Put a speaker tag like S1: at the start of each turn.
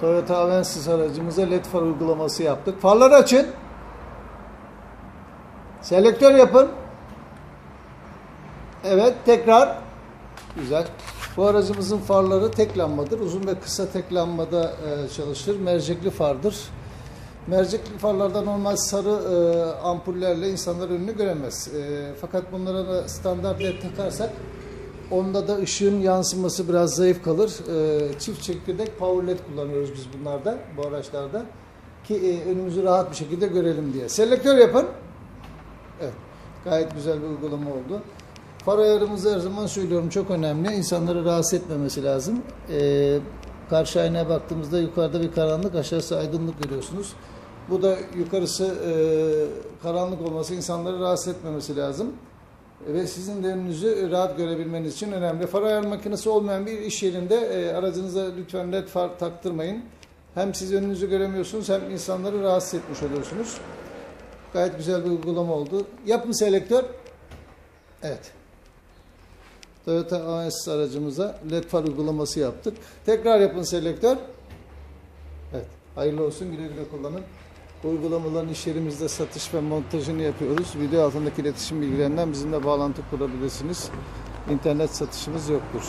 S1: Toyota Avensis aracımıza led far uygulaması yaptık. Farları açın. Selektör yapın. Evet tekrar. Güzel. Bu aracımızın farları tek lambadır. Uzun ve kısa tek lambada e, çalışır. Mercekli fardır. Mercekli farlarda normal sarı e, ampullerle insanlar önünü göremez. E, fakat bunlara da standart led takarsak onda da ışığın yansıması biraz zayıf kalır. E, çift çekirdek power led kullanıyoruz biz bunlarda, bu araçlarda. Ki e, önümüzü rahat bir şekilde görelim diye. Selektör yapın. Evet. Gayet güzel bir uygulama oldu. Far ayarımızı her zaman söylüyorum çok önemli. İnsanları rahatsız etmemesi lazım. Ee, karşı aynaya baktığımızda yukarıda bir karanlık, aşağısı aydınlık görüyorsunuz. Bu da yukarısı e, karanlık olması insanları rahatsız etmemesi lazım. Ve sizin de önünüzü rahat görebilmeniz için önemli. Far ayar makinesi olmayan bir iş yerinde e, aracınıza lütfen led far taktırmayın. Hem siz önünüzü göremiyorsunuz hem insanları rahatsız etmiş oluyorsunuz. Gayet güzel bir uygulama oldu. Yapın selektör. Evet. Toyota AS aracımıza led far uygulaması yaptık. Tekrar yapın selektör. Evet. Hayırlı olsun. Güle güle kullanın. Uygulamaların iş yerimizde satış ve montajını yapıyoruz. Video altındaki iletişim bilgilerinden bizimle bağlantı kurabilirsiniz. İnternet satışımız yoktur.